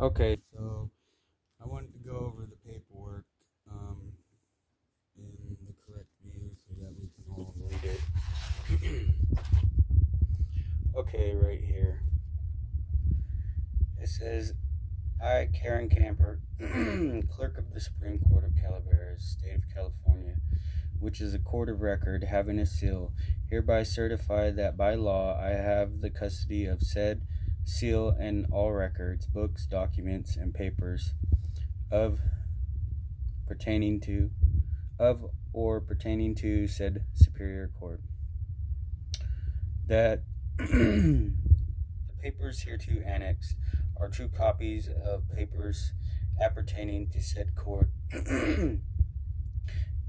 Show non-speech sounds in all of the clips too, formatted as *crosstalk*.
Okay, so I wanted to go over the paperwork um, in the correct view so that we can all read it. *clears throat* okay, right here. It says, I, Karen Camper, *clears throat* clerk of the Supreme Court of Calaveras, State of California, which is a court of record having a seal, hereby certify that by law I have the custody of said seal and all records, books, documents, and papers of pertaining to of or pertaining to said superior court. That *clears throat* the papers hereto annexed are true copies of papers appertaining to said court *clears throat*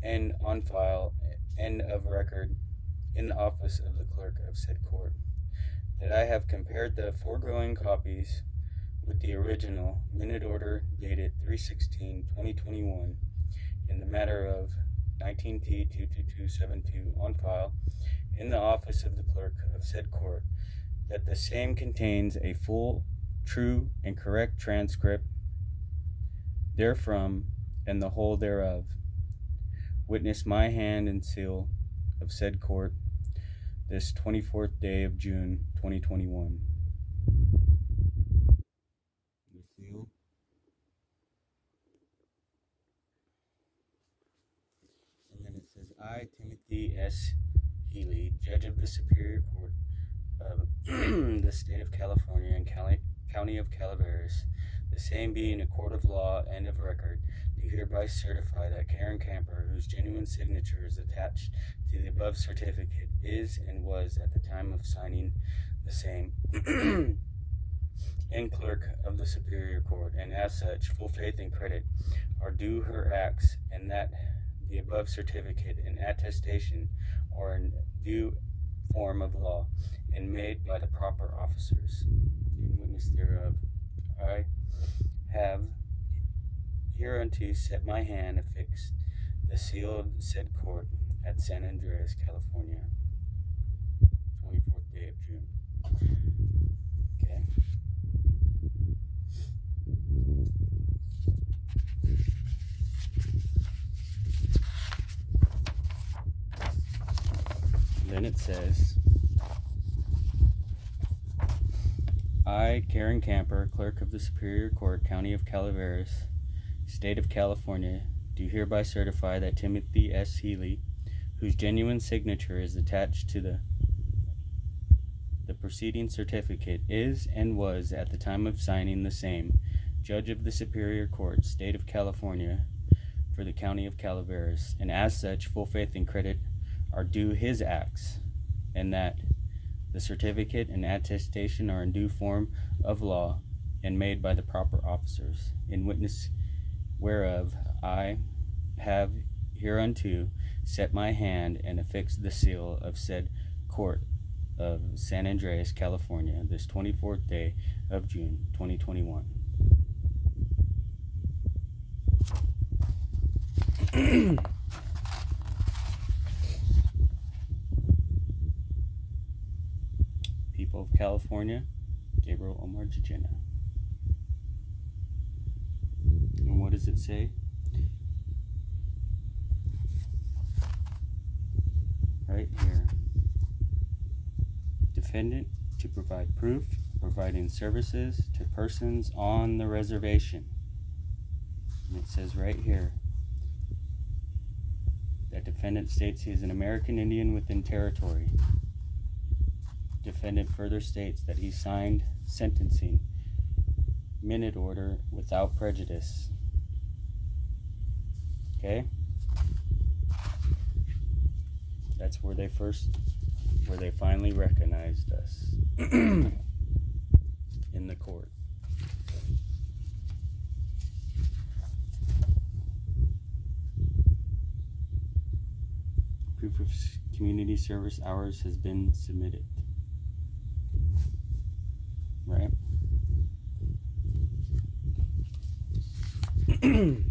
and on file and of record in the office of the clerk of said court that I have compared the foregoing copies with the original minute order dated 316-2021 in the matter of 19T22272 on file in the office of the clerk of said court, that the same contains a full, true, and correct transcript therefrom and the whole thereof. Witness my hand and seal of said court this 24th day of June 2021. The seal. And then it says, I, Timothy S. Healy, Judge of the Superior Court of *clears throat* the State of California and County of Calaveras, the same being a court of law and of record, do hereby certify that Karen Camper, whose genuine signature is attached to the above certificate, is and was at the time of signing the same *clears throat* and clerk of the Superior Court, and as such, full faith and credit are due her acts, and that the above certificate and attestation are in due form of law and made by the proper officers. In witness thereof, I have hereunto set my hand affixed the seal of said court at San Andreas, California, 24th day of June. Okay. Then it says, I, Karen Camper, clerk of the Superior Court, County of Calaveras, State of California, do hereby certify that Timothy S. Healy, whose genuine signature is attached to the the preceding certificate, is and was at the time of signing the same judge of the Superior Court, State of California, for the County of Calaveras, and as such, full faith and credit are due his acts, and that the certificate and attestation are in due form of law and made by the proper officers, in witness whereof I have hereunto set my hand and affixed the seal of said court of San Andreas, California, this 24th day of June 2021. People of California, Gabriel Omar Gigena. And what does it say? Right here. Defendant to provide proof, providing services to persons on the reservation. And it says right here that defendant states he is an American Indian within territory. Defendant further states that he signed sentencing minute order without prejudice. Okay? That's where they first, where they finally recognized us *clears throat* in the court. Proof of community service hours has been submitted. Right? this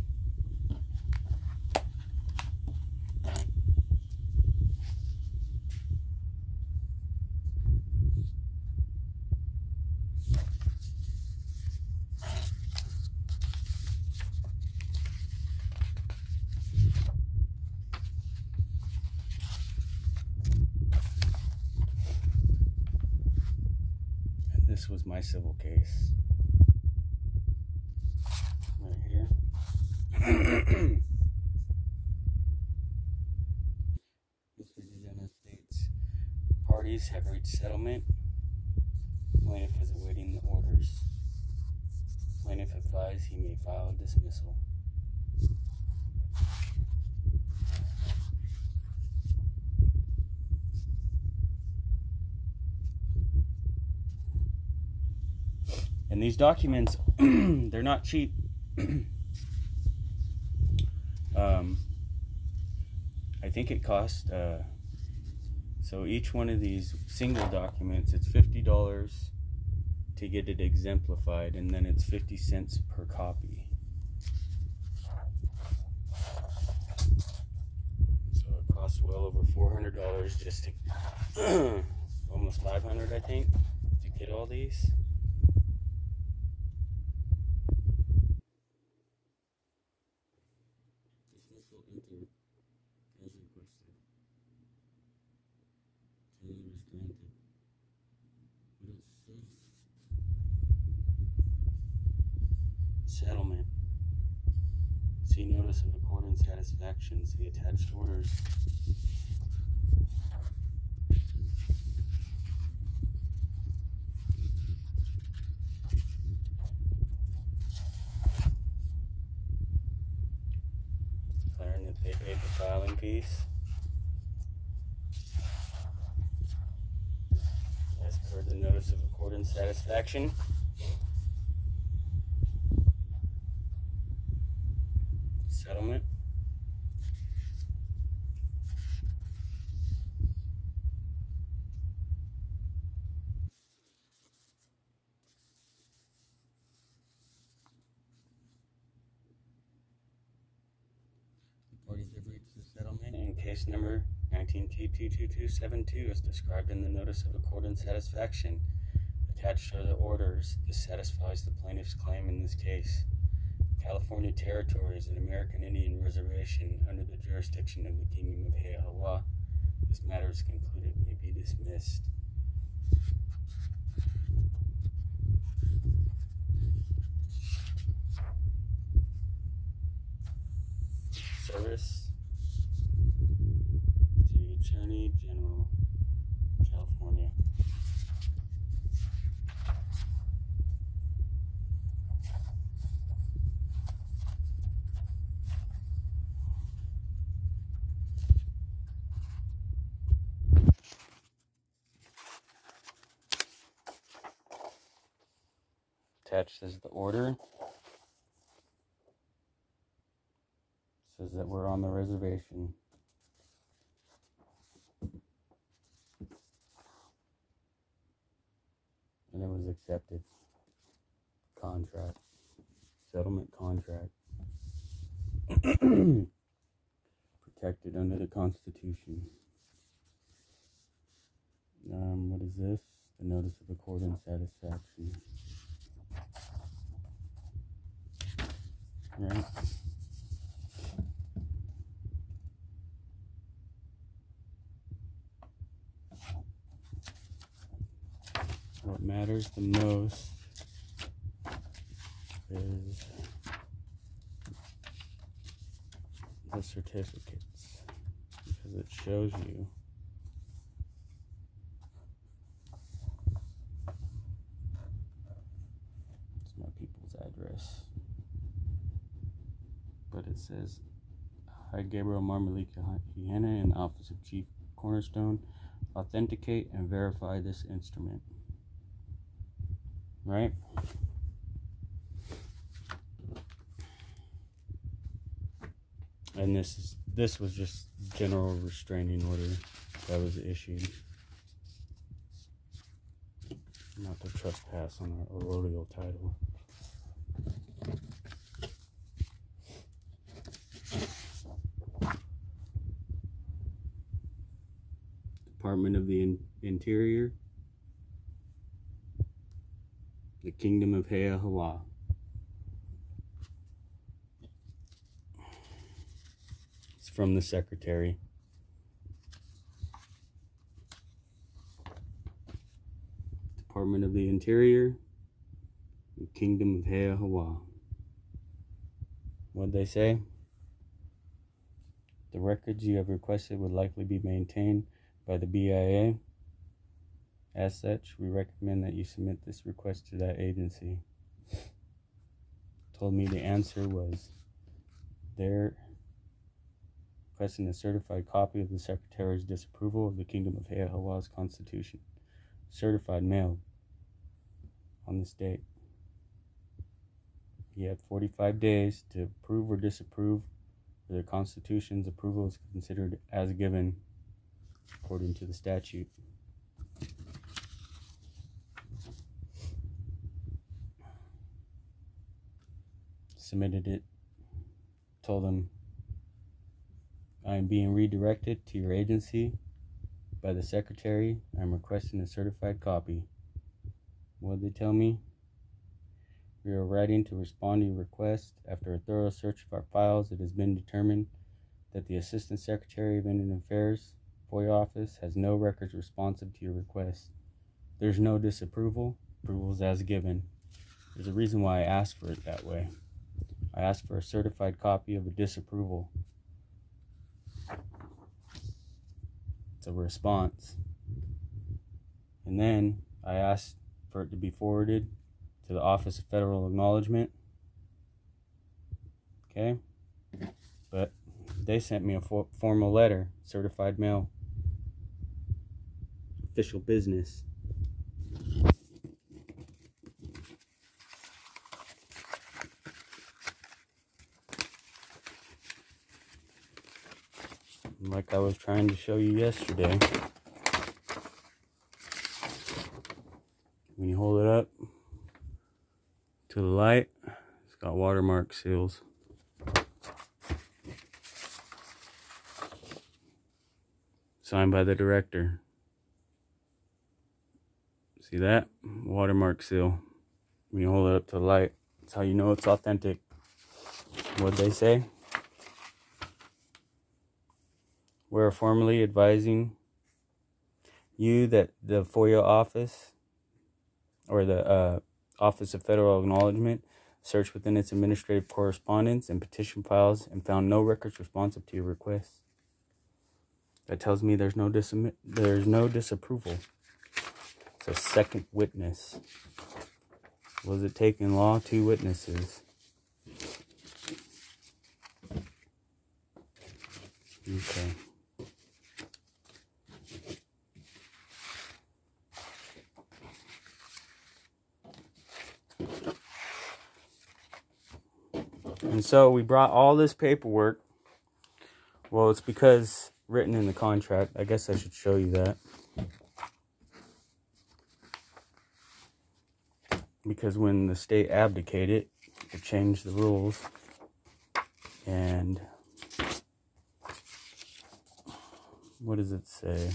was my civil case. *clears throat* Mr. Dejana states parties have reached settlement. Plaintiff is awaiting the orders. Plaintiff advised he may file a dismissal. And these documents, *clears throat* they're not cheap. *clears throat* um, I think it cost, uh, so each one of these single documents, it's $50 to get it exemplified, and then it's 50 cents per copy. So it costs well over $400 just to, *clears throat* almost 500 I think, to get all these. Dismissal entered as requested. Taylor is granted. What else says? Settlement. See notice of accord and satisfaction. See attached orders. Declaring that they paid the filing fees. As per the notice of accord and satisfaction. Settlement. In case number 19T22272 as described in the notice of accord and satisfaction. Attached are the orders. This satisfies the plaintiff's claim in this case. California Territory is an American Indian reservation under the jurisdiction of the Kingdom of Hayah Hawah. This matter is concluded may be dismissed. Service to Attorney General, California. Attached is the order. Says that we're on the reservation. And it was accepted. Contract. Settlement contract. *clears throat* Protected under the Constitution. Um, what is this? The notice of accord and satisfaction. Right. What matters the most is the certificates because it shows you it's my people's address but it says hi gabriel marmalika Hannah in the office of chief cornerstone. Authenticate and verify this instrument. Right? And this is this was just general restraining order that was issued. Not to trespass on our rodeo title department of the In- interior the kingdom of Hayah Hawah. It's from the secretary. Department of the Interior, the Kingdom of Hayah Hawah. What'd they say? The records you have requested would likely be maintained by the BIA. As such, we recommend that you submit this request to that agency. Told me the answer was they're requesting a certified copy of the Secretary's disapproval of the Kingdom of Hayah Hawah's Constitution. Certified mailed on this date. You have 45 days to approve or disapprove, the Constitution's approval is considered as given according to the statute. Submitted it, told them I am being redirected to your agency by the secretary. I'm requesting a certified copy. What did they tell me? We are writing to respond to your request. After a thorough search of our files, it has been determined that the Assistant Secretary of Indian Affairs FOIA office has no records responsive to your request. There's no disapproval. Approval is as given. There's a reason why I asked for it that way. I asked for a certified copy of a disapproval. It's a response. And then I asked for it to be forwarded to the Office of Federal Acknowledgement. Okay? But they sent me a for formal letter, certified mail, official business. Like I was trying to show you yesterday. When you hold it up, to the light. It's got watermark seals. Signed by the director. See that? Watermark seal. When you hold it up to the light, that's how you know it's authentic. What'd they say? We're formally advising you that the FOIA office or the uh, Office of Federal Acknowledgement searched within its administrative correspondence and petition files and found no records responsive to your request. That tells me there's no dis there's no disapproval. A second witness. Was it taking law? Two witnesses. Okay. And so we brought all this paperwork. Well, it's because written in the contract. I guess I should show you that. Because when the state abdicated, it changed the rules. And what does it say?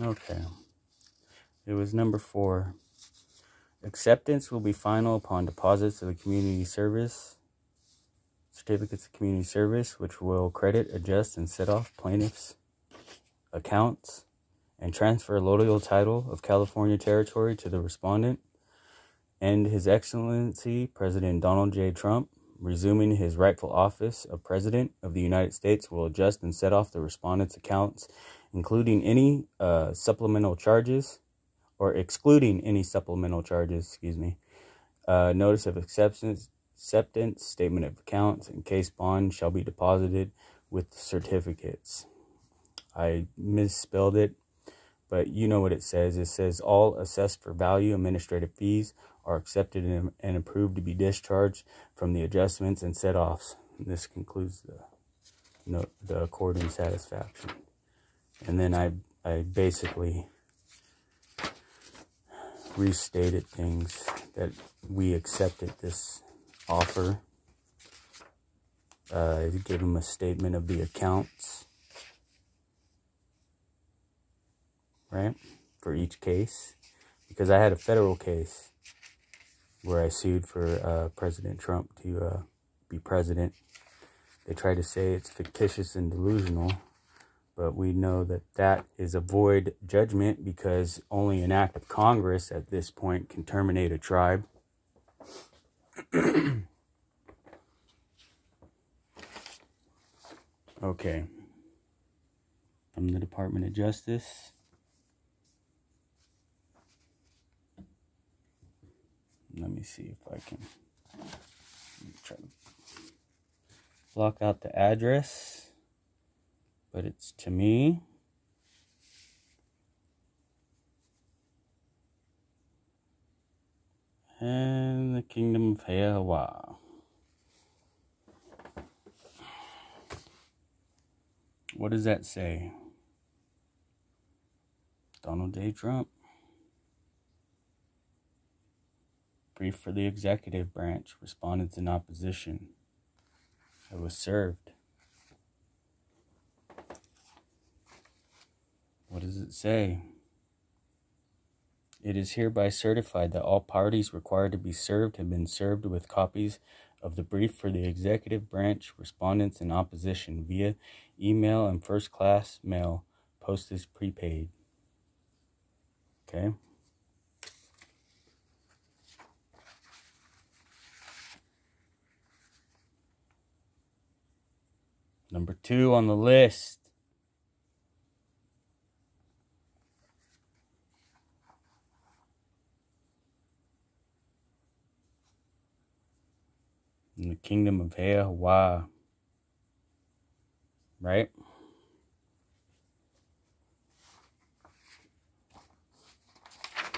Okay. It was number four. Acceptance will be final upon deposits of the community service, certificates of community service, which will credit, adjust, and set off plaintiffs' accounts and transfer loyal title of California territory to the respondent. And His Excellency President Donald J. Trump, resuming his rightful office of President of the United States, will adjust and set off the respondent's accounts including any uh, supplemental charges or excluding any supplemental charges, excuse me. Uh, notice of acceptance, acceptance, statement of accounts, and case bond shall be deposited with certificates. I misspelled it, but you know what it says. It says all assessed for value administrative fees are accepted and, and approved to be discharged from the adjustments and set offs. This concludes the, no, the accord and satisfaction and then I I basically restated things that we accepted this offer. Uh, give them a statement of the accounts, right, for each case, because I had a federal case where I sued for uh, President Trump to uh, be president, they try to say it's fictitious and delusional, but we know that that is a void judgment because only an act of Congress at this point can terminate a tribe. *clears throat* okay. From the Department of Justice. Let me see if I can try to block out the address, but it's to me. And the Kingdom of Heawa. What does that say? Donald J. Trump. Brief for the executive branch. Respondents in opposition. It was served. What does it say? It is hereby certified that all parties required to be served have been served with copies of the brief for the executive branch respondents in opposition via email and first class mail postage prepaid. Okay. Number two on the list. In the kingdom of Hell, Hawaii. Right?